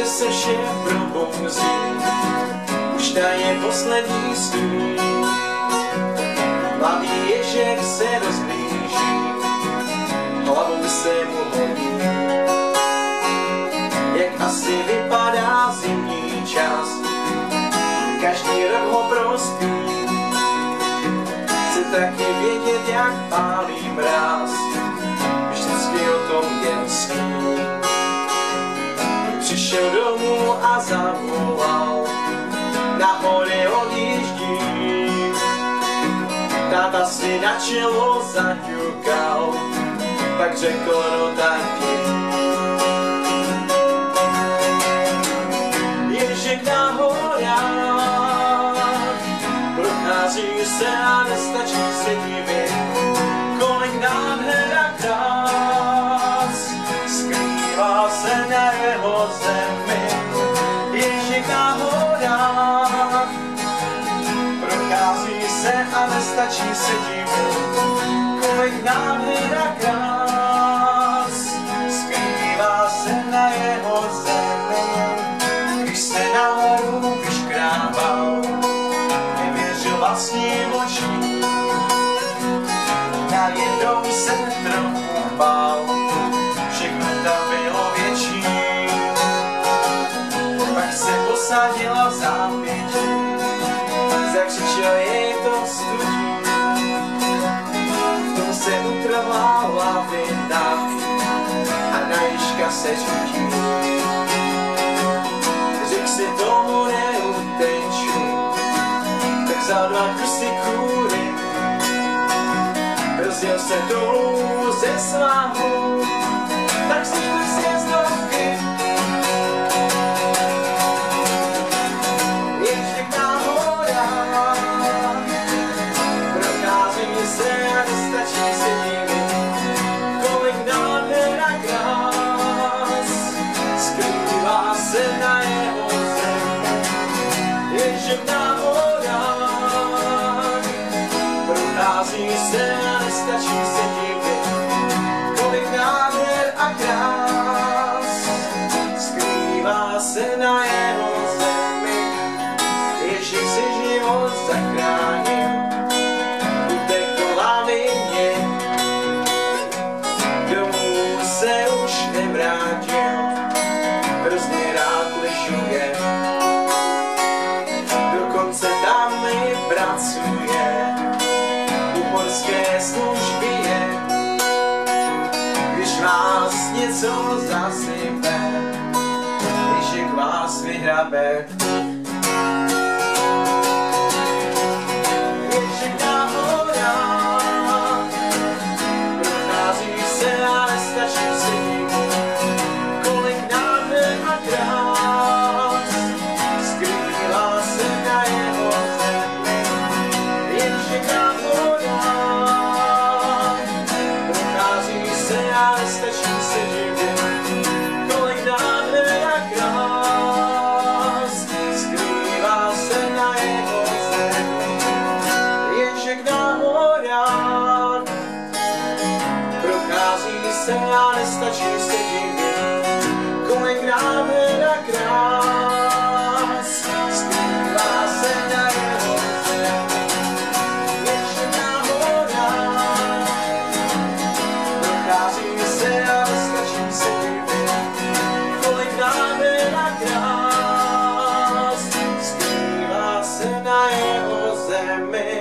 že se vše probouzí, už ta je poslední stůl. Mladý ježek se rozblíží, hlavou se mu hodí. Jak asi vypadá zimní čas, každý rok ho prospí. Chce taky vědět, jak pálí mráz, Přišel domů a zavolal, na hory odjíždím. Táta si na čelo zaťukal, pak řekl, no tak Ježek na horách, prochází se a se a nestačí se divit, kolik nádher a krás skrývá se na jeho zemi. Když se nahoru vyškrábal, nevěřil vlastním očím, najednou se trochu bál, všechno tam bylo větší. Pak se posadila v zápěti, zakřičel jej to studí. V tom se utrhla lavina a na Ježka se řutí. Řek si tomu neuteču, tak vzal dva kusy kůry, rozděl se dolů ze svahu, tak si šli sjezdovky. Na horách, prochází se a nestačí se divit, horské služby je, když vás něco zasype, Ježíš vás vyhrabe. se já nestačí se divit, kolik nám je krás. Skrývá se na jeho hora. Prochází se já nestačí se divit, kolik nám je krás. Skrývá se na jeho zemi.